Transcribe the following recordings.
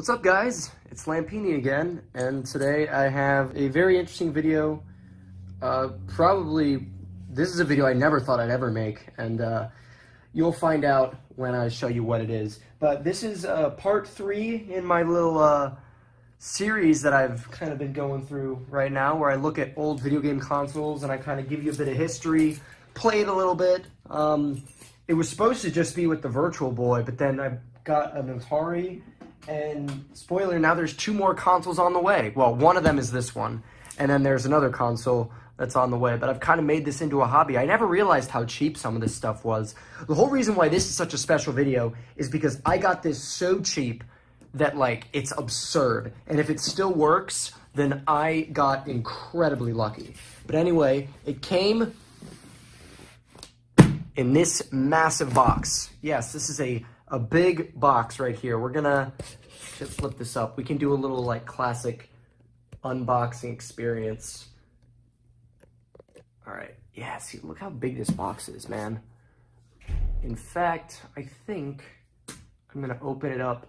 What's up guys? It's Lampini again, and today I have a very interesting video. Uh, probably, this is a video I never thought I'd ever make, and uh, you'll find out when I show you what it is. But this is uh, part three in my little uh, series that I've kind of been going through right now, where I look at old video game consoles and I kind of give you a bit of history, play it a little bit. Um, it was supposed to just be with the Virtual Boy, but then I got an Atari, and spoiler, now there's two more consoles on the way. Well, one of them is this one, and then there's another console that's on the way, but I've kind of made this into a hobby. I never realized how cheap some of this stuff was. The whole reason why this is such a special video is because I got this so cheap that, like, it's absurd. And if it still works, then I got incredibly lucky. But anyway, it came in this massive box. Yes, this is a, a big box right here. We're gonna flip this up. We can do a little, like, classic unboxing experience. All right. Yeah, see, look how big this box is, man. In fact, I think I'm going to open it up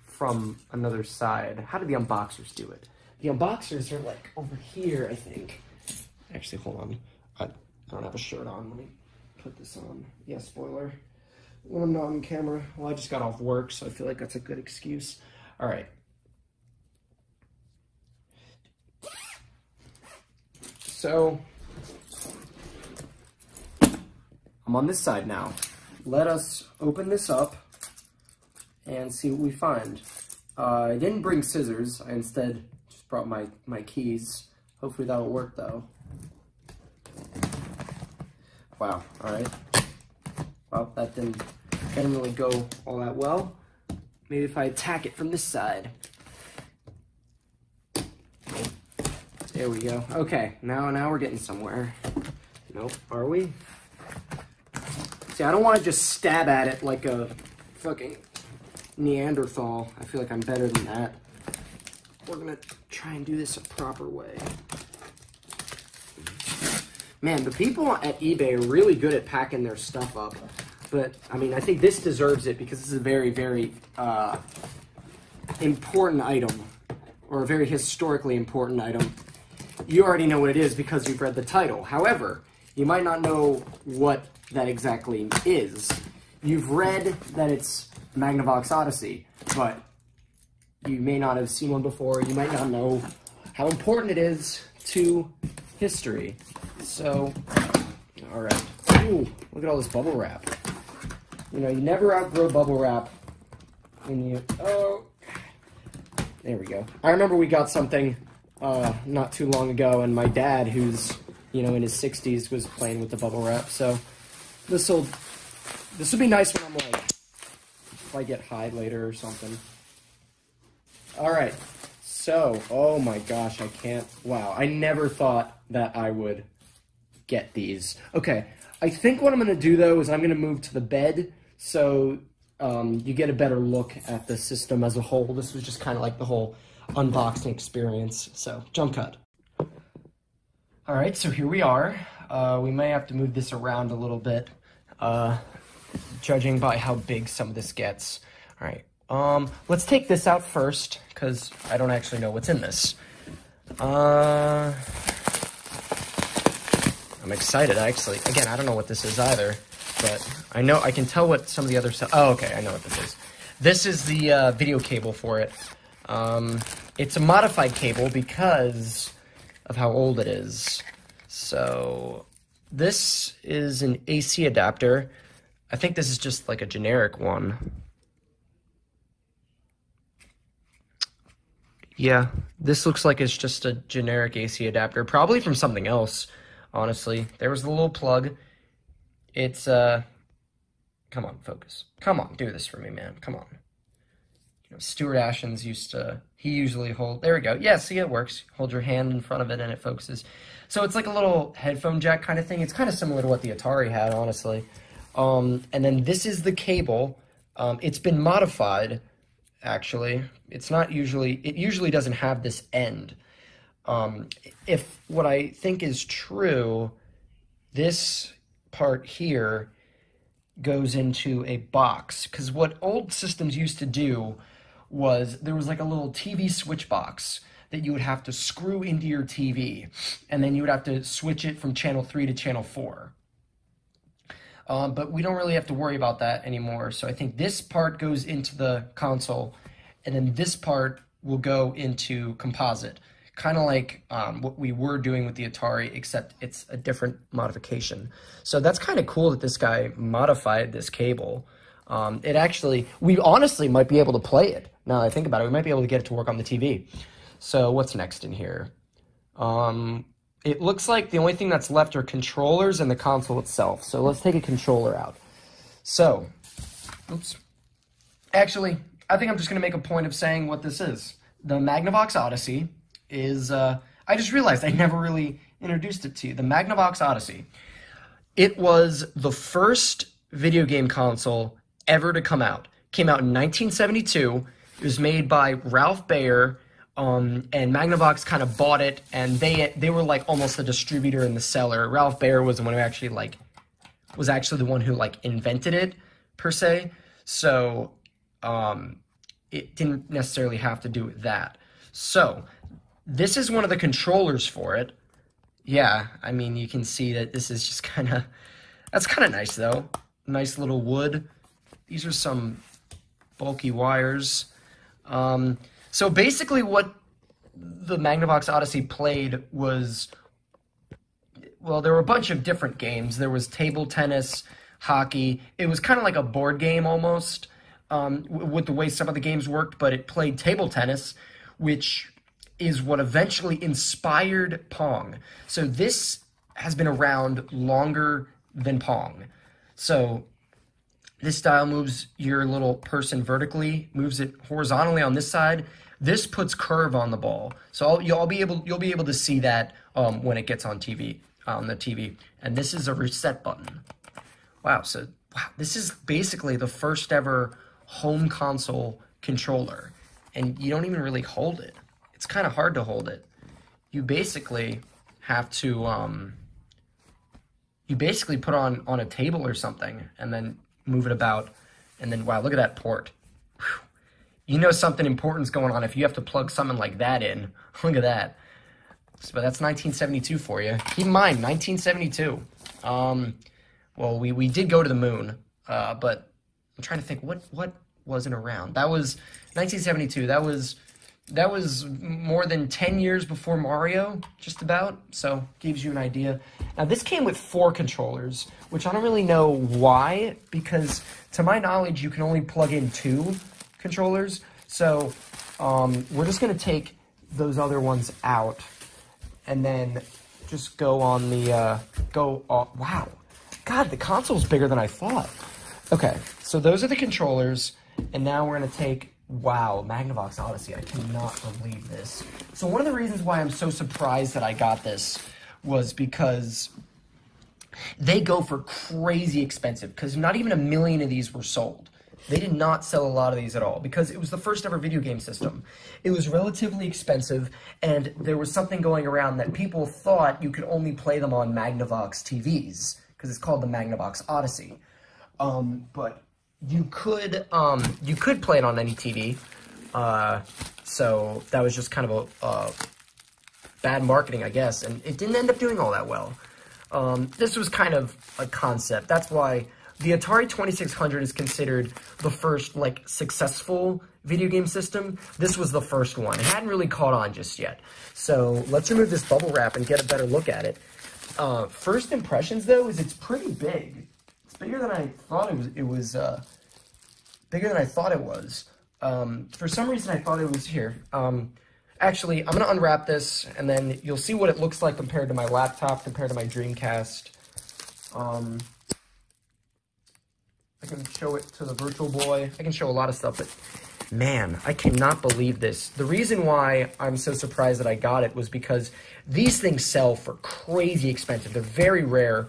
from another side. How do the unboxers do it? The unboxers are like over here, I think. Actually, hold on. I, I don't have a shirt on. Let me put this on. Yeah, spoiler. When I'm not on camera. Well, I just got off work, so I feel like that's a good excuse. All right. So, I'm on this side now. Let us open this up and see what we find. Uh, I didn't bring scissors. I instead just brought my, my keys. Hopefully that'll work though. Wow, all right. Well, that didn't, that didn't really go all that well. Maybe if I attack it from this side. There we go. Okay, now now we're getting somewhere. Nope, are we? See, I don't want to just stab at it like a fucking Neanderthal. I feel like I'm better than that. We're gonna try and do this a proper way. Man, the people at eBay are really good at packing their stuff up. But, I mean, I think this deserves it because this is a very, very uh, important item. Or a very historically important item. You already know what it is because you've read the title. However, you might not know what that exactly is. You've read that it's Magnavox Odyssey, but you may not have seen one before. You might not know how important it is to history. So, all right. Ooh, look at all this bubble wrap. You know, you never outgrow bubble wrap when you, oh, there we go. I remember we got something uh, not too long ago, and my dad, who's, you know, in his 60s, was playing with the bubble wrap, so this will, this will be nice when I'm like, if I get high later or something. All right, so, oh my gosh, I can't, wow, I never thought that I would get these. Okay, I think what I'm gonna do though is I'm gonna move to the bed so um, you get a better look at the system as a whole. This was just kind of like the whole unboxing experience, so jump cut. All right, so here we are. Uh, we may have to move this around a little bit, uh, judging by how big some of this gets. All right, um, let's take this out first, because I don't actually know what's in this. Uh, I'm excited, actually. Again, I don't know what this is either, but I know I can tell what some of the other stuff. Oh, okay, I know what this is. This is the uh, video cable for it. Um, it's a modified cable because of how old it is. So this is an AC adapter. I think this is just like a generic one. Yeah, this looks like it's just a generic AC adapter, probably from something else, honestly. There was the little plug. It's, uh, come on, focus. Come on, do this for me, man. Come on. You know, Stuart Ashens used to, he usually hold, there we go. Yeah, see, it works. Hold your hand in front of it and it focuses. So it's like a little headphone jack kind of thing. It's kind of similar to what the Atari had, honestly. Um, and then this is the cable. Um, it's been modified, actually. It's not usually, it usually doesn't have this end. Um, if what I think is true, this part here goes into a box. Because what old systems used to do was there was like a little TV switch box that you would have to screw into your TV, and then you would have to switch it from channel 3 to channel 4. Um, but we don't really have to worry about that anymore. So I think this part goes into the console, and then this part will go into composite. Kind of like um, what we were doing with the Atari, except it's a different modification. So that's kind of cool that this guy modified this cable. Um, it actually, we honestly might be able to play it. Now that I think about it, we might be able to get it to work on the TV. So what's next in here? Um, it looks like the only thing that's left are controllers and the console itself. So let's take a controller out. So, oops. Actually, I think I'm just going to make a point of saying what this is. The Magnavox Odyssey is, uh, I just realized I never really introduced it to you. The Magnavox Odyssey. It was the first video game console ever to come out. Came out in 1972. It was made by Ralph Baer um, and Magnavox kind of bought it, and they they were like almost the distributor and the seller. Ralph Baer was the one who actually like was actually the one who like invented it per se. So um, it didn't necessarily have to do with that. So this is one of the controllers for it. Yeah, I mean you can see that this is just kind of that's kind of nice though. Nice little wood. These are some bulky wires. Um, so basically, what the Magnavox Odyssey played was well, there were a bunch of different games. There was table tennis, hockey. It was kind of like a board game almost um, with the way some of the games worked, but it played table tennis, which is what eventually inspired Pong. So this has been around longer than Pong. So this style moves your little person vertically, moves it horizontally on this side, this puts curve on the ball, so I'll, you'll be able you'll be able to see that um, when it gets on TV on the TV. And this is a reset button. Wow, so wow, this is basically the first ever home console controller, and you don't even really hold it. It's kind of hard to hold it. You basically have to um, you basically put on on a table or something, and then move it about, and then wow, look at that port. Whew you know something important's going on if you have to plug something like that in. Look at that. But that's 1972 for you. Keep in mind, 1972. Um, well, we, we did go to the moon, uh, but I'm trying to think what what wasn't around. That was 1972. That was that was more than 10 years before Mario, just about. So gives you an idea. Now this came with four controllers, which I don't really know why, because to my knowledge, you can only plug in two controllers. So um, we're just going to take those other ones out and then just go on the, uh, go, wow. God, the console's bigger than I thought. Okay, so those are the controllers, and now we're going to take, wow, Magnavox Odyssey. I cannot believe this. So one of the reasons why I'm so surprised that I got this was because they go for crazy expensive, because not even a million of these were sold. They did not sell a lot of these at all because it was the first ever video game system. It was relatively expensive, and there was something going around that people thought you could only play them on Magnavox TVs because it's called the Magnavox Odyssey. Um, but you could um, you could play it on any TV. Uh, so that was just kind of a, a, bad marketing, I guess, and it didn't end up doing all that well. Um, this was kind of a concept. That's why the Atari 2600 is considered the first, like, successful video game system. This was the first one. It hadn't really caught on just yet. So let's remove this bubble wrap and get a better look at it. Uh, first impressions, though, is it's pretty big. Bigger than I thought it was. It was uh, bigger than I thought it was. Um, for some reason, I thought it was here. Um, actually, I'm going to unwrap this, and then you'll see what it looks like compared to my laptop, compared to my Dreamcast. Um, I can show it to the Virtual Boy. I can show a lot of stuff, but man, I cannot believe this. The reason why I'm so surprised that I got it was because these things sell for crazy expensive. They're very rare.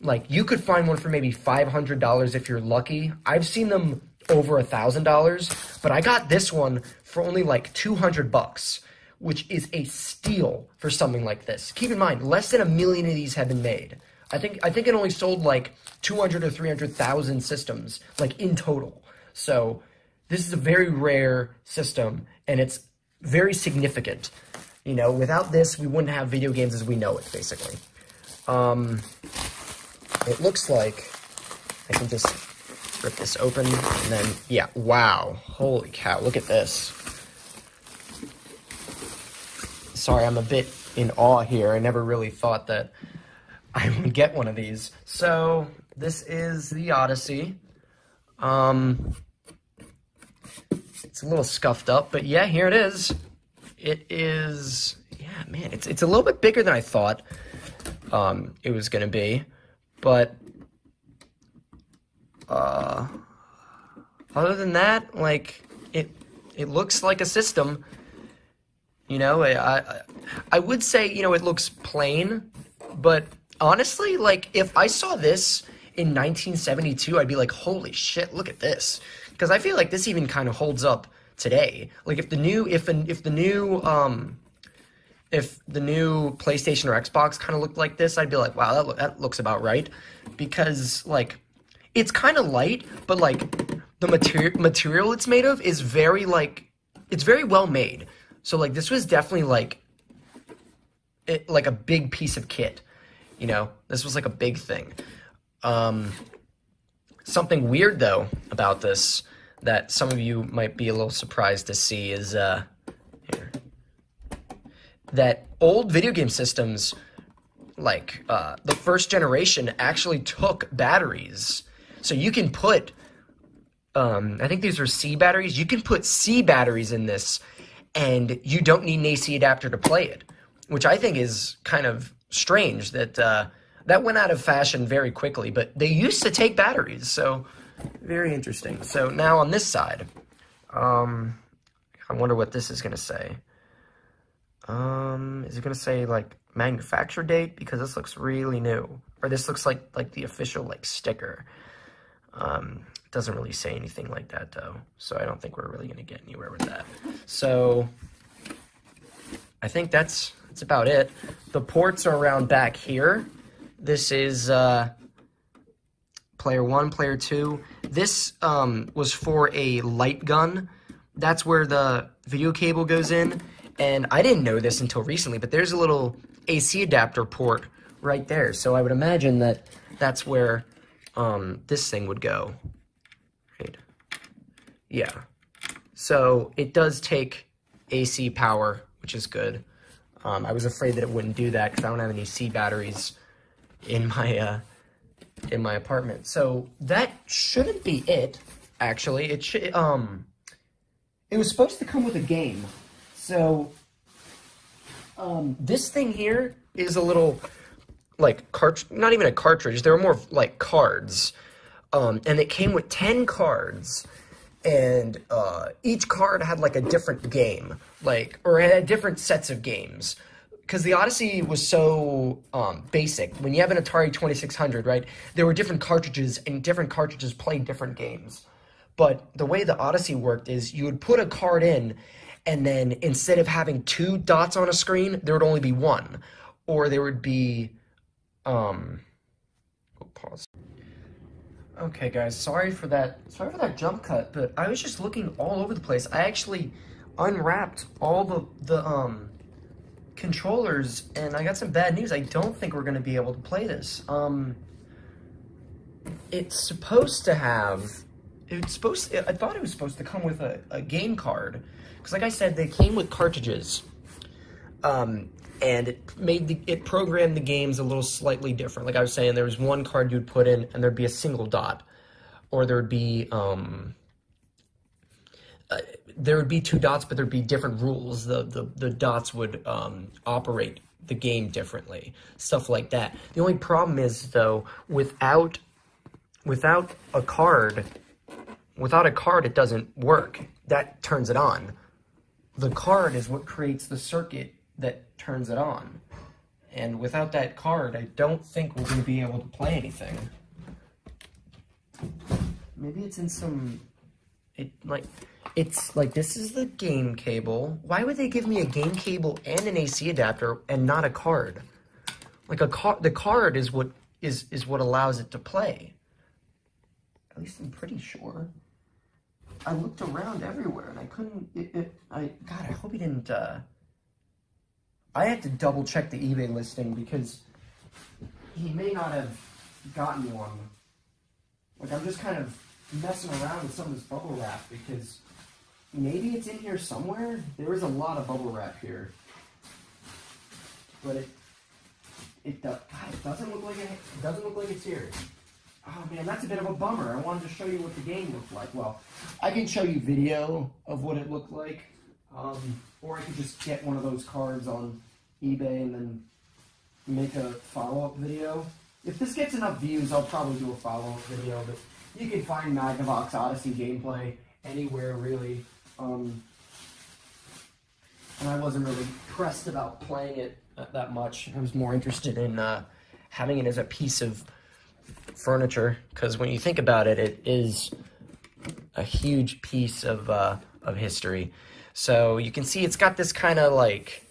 Like, you could find one for maybe $500 if you're lucky. I've seen them over a $1,000, but I got this one for only like 200 bucks, which is a steal for something like this. Keep in mind, less than a million of these have been made. I think I think it only sold like 200 or 300,000 systems like in total. So this is a very rare system, and it's very significant. You know, without this, we wouldn't have video games as we know it, basically. Um, it looks like I can just rip this open, and then, yeah, wow. Holy cow, look at this. Sorry, I'm a bit in awe here. I never really thought that I would get one of these. So, this is the Odyssey. Um, it's a little scuffed up, but yeah, here it is. It is, yeah, man, it's, it's a little bit bigger than I thought um, it was going to be. But, uh, other than that, like, it, it looks like a system. You know, I, I, I would say, you know, it looks plain, but honestly, like, if I saw this in 1972, I'd be like, holy shit, look at this. Because I feel like this even kind of holds up today. Like, if the new, if, an, if the new, um, if the new PlayStation or Xbox kind of looked like this, I'd be like, wow, that, lo- that looks about right. Because, like, it's kind of light, but, like, the material material it's made of is very, like, it's very well made. So, like, this was definitely, like, it, like a big piece of kit. You know, this was like a big thing. Um, something weird, though, about this that some of you might be a little surprised to see is, uh, here that old video game systems, like uh, the first generation, actually took batteries. So you can put, um, I think these are C batteries. You can put C batteries in this, and you don't need an AC adapter to play it, which I think is kind of strange that uh, that went out of fashion very quickly. But they used to take batteries, so very interesting. So now on this side, um, I wonder what this is going to say. Um, is it gonna say like manufacture date? Because this looks really new. Or this looks like like the official like sticker. Um, doesn't really say anything like that though. So I don't think we're really gonna get anywhere with that. So I think that's that's about it. The ports are around back here. This is uh player one, player two. This um was for a light gun. That's where the video cable goes in and I didn't know this until recently, but there's a little AC adapter port right there. So I would imagine that that's where um, this thing would go. Right. Yeah. So it does take AC power, which is good. Um, I was afraid that it wouldn't do that because I don't have any C batteries in my uh, in my apartment. So that shouldn't be it. Actually, it should. Um, it was supposed to come with a game. So, um, this thing here is a little, like, cart not even a cartridge. They were more like cards. Um, and it came with 10 cards. And uh, each card had, like, a different game. Like, or had different sets of games. Because the Odyssey was so um, basic. When you have an Atari 2600, right, there were different cartridges, and different cartridges played different games. But the way the Odyssey worked is you would put a card in, and then instead of having two dots on a screen, there would only be one, or there would be, um, oh, pause. Okay, guys, sorry for that. Sorry for that jump cut, but I was just looking all over the place. I actually unwrapped all the the um controllers, and I got some bad news. I don't think we're gonna be able to play this. Um, it's supposed to have. It's supposed. I thought it was supposed to come with a, a game card because like I said, they came with cartridges. Um, and it made the, it programmed the games a little slightly different. Like I was saying, there was one card you'd put in, and there'd be a single dot, or there'd be um, uh, there would be two dots, but there'd be different rules. The the the dots would um, operate the game differently, stuff like that. The only problem is though, without without a card, without a card, it doesn't work. That turns it on the card is what creates the circuit that turns it on. And without that card, I don't think we're going to be able to play anything. Maybe it's in some... It, like, it's like, this is the game cable. Why would they give me a game cable and an AC adapter and not a card? Like, a car, the card is what is, is what allows it to play. At least I'm pretty sure. I looked around everywhere and I couldn't. It, it, I God, I hope he didn't. Uh, I had to double check the eBay listing because he may not have gotten one. Like I'm just kind of messing around with some of this bubble wrap because maybe it's in here somewhere. There is a lot of bubble wrap here, but it it, God, it doesn't look like it, it doesn't look like it's here. Oh man, that's a bit of a bummer. I wanted to show you what the game looked like. Well, I can show you video of what it looked like, um, or I could just get one of those cards on eBay and then make a follow-up video. If this gets enough views, I'll probably do a follow-up video. But you can find Magnavox Odyssey gameplay anywhere really. Um, and I wasn't really pressed about playing it that much. I was more interested in uh, having it as a piece of furniture because when you think about it, it is a huge piece of uh, of history. So you can see it's got this kind of like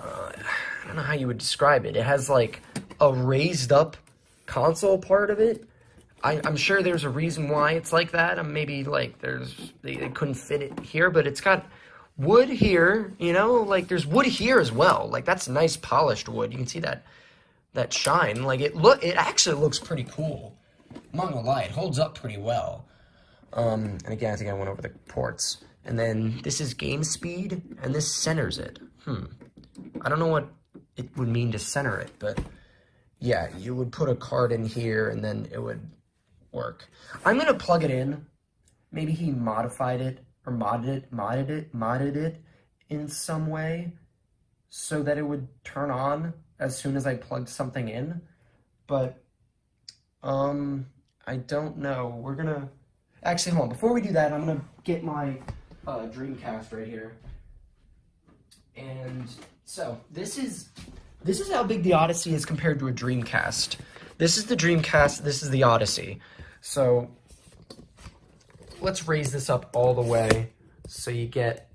uh, I don't know how you would describe it. It has like a raised up console part of it. I, am sure there's a reason why it's like that. And maybe like there's they, they couldn't fit it here, but it's got wood here, you know, like there's wood here as well. Like that's nice polished wood. You can see that that shine. Like it look it actually looks pretty cool. I'm not gonna lie, it holds up pretty well. Um, and again, I think I went over the ports. And then this is game speed, and this centers it. Hmm. I don't know what it would mean to center it, but yeah, you would put a card in here and then it would work. I'm gonna plug it in. Maybe he modified it or modded it, modded it, modded it in some way so that it would turn on as soon as I plugged something in. But um, I don't know. We're gonna actually hold on. Before we do that, I'm gonna get my uh, Dreamcast right here. And so this is this is how big the Odyssey is compared to a Dreamcast. This is the Dreamcast. This is the Odyssey. So let's raise this up all the way so you get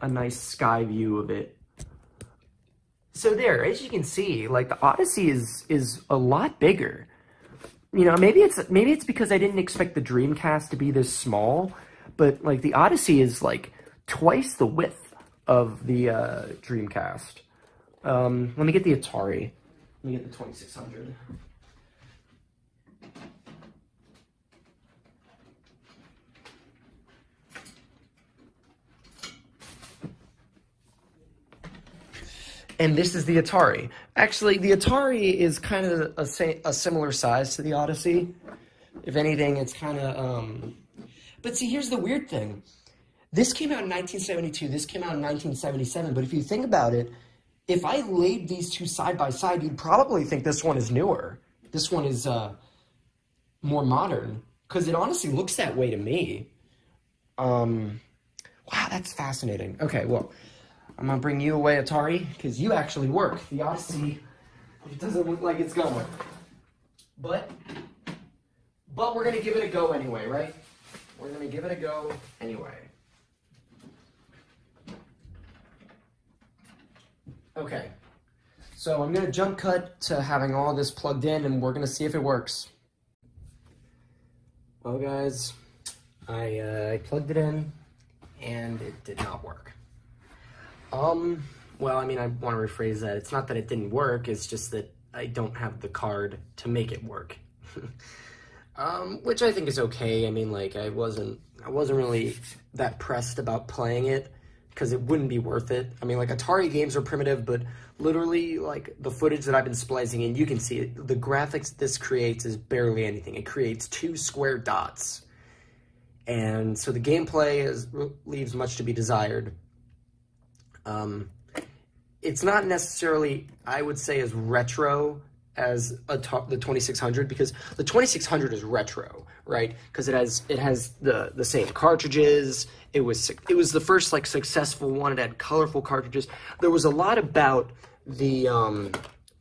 a nice sky view of it. So there, as you can see, like the Odyssey is is a lot bigger. You know, maybe it's maybe it's because I didn't expect the Dreamcast to be this small, but like the Odyssey is like twice the width of the uh, Dreamcast. Um, let me get the Atari. Let me get the 2600. and this is the Atari. Actually, the Atari is kind of a, a similar size to the Odyssey. If anything, it's kind of, um... But see, here's the weird thing. This came out in 1972, this came out in 1977, but if you think about it, if I laid these two side by side, you'd probably think this one is newer. This one is uh, more modern, because it honestly looks that way to me. Um, wow, that's fascinating. Okay, well, I'm gonna bring you away, Atari, because you actually work. The Odyssey, it doesn't look like it's going. But, but we're gonna give it a go anyway, right? We're gonna give it a go anyway. Okay, so I'm gonna jump cut to having all this plugged in and we're gonna see if it works. Well guys, I, uh, I plugged it in and it did not work. Um, well, I mean, I want to rephrase that. It's not that it didn't work, it's just that I don't have the card to make it work. um, which I think is okay. I mean, like, I wasn't, I wasn't really that pressed about playing it because it wouldn't be worth it. I mean, like, Atari games are primitive, but literally, like, the footage that I've been splicing in, you can see it. The graphics this creates is barely anything. It creates two square dots. And so the gameplay is, leaves much to be desired. Um, it's not necessarily, I would say, as retro as a top the 2600 because the 2600 is retro, right? Because it has it has the the same cartridges. It was it was the first like successful one. It had colorful cartridges. There was a lot about the um,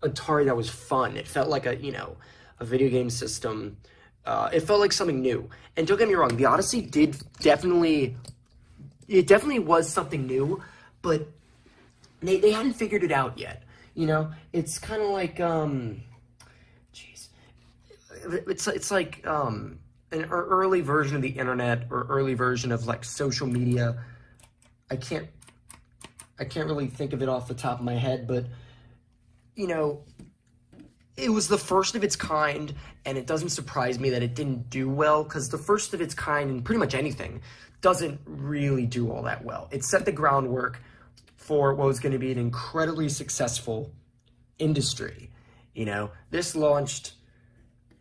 Atari that was fun. It felt like a you know a video game system. Uh, it felt like something new. And don't get me wrong, the Odyssey did definitely it definitely was something new but they, they hadn't figured it out yet. You know, it's kind of like, um, jeez, it's, it's like, um, an early version of the internet or early version of like social media. I can't I can't really think of it off the top of my head, but you know, it was the first of its kind, and it doesn't surprise me that it didn't do well because the first of its kind in pretty much anything doesn't really do all that well. It set the groundwork for what was going to be an incredibly successful industry. You know, this launched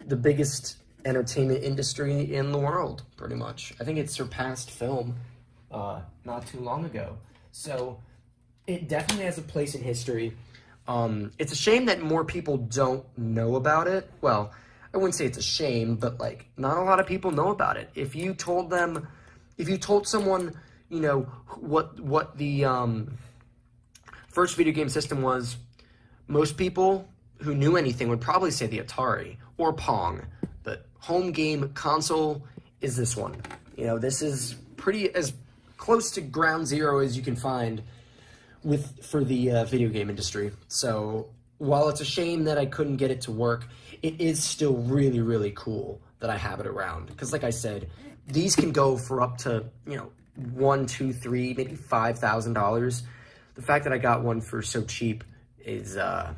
the biggest entertainment industry in the world, pretty much. I think it surpassed film uh, not too long ago. So it definitely has a place in history. Um, it's a shame that more people don't know about it. Well, I wouldn't say it's a shame, but like not a lot of people know about it. If you told them, if you told someone, you know, what what the um, first video game system was, most people who knew anything would probably say the Atari or Pong. But home game console is this one. You know, this is pretty as close to ground zero as you can find with for the uh, video game industry. So while it's a shame that I couldn't get it to work, it is still really, really cool that I have it around. Because like I said, these can go for up to, you know, one, two, three, maybe $5,000. The fact that I got one for so cheap is, uh,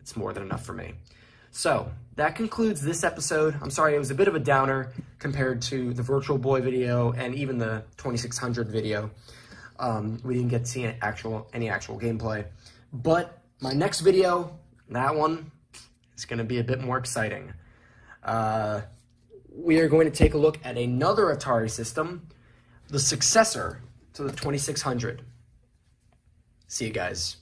it's more than enough for me. So that concludes this episode. I'm sorry, it was a bit of a downer compared to the Virtual Boy video and even the 2600 video. Um, we didn't get to see actual any actual gameplay. But my next video, that one, is going to be a bit more exciting. Uh, we are going to take a look at another Atari system, the successor to the 2600. See you guys.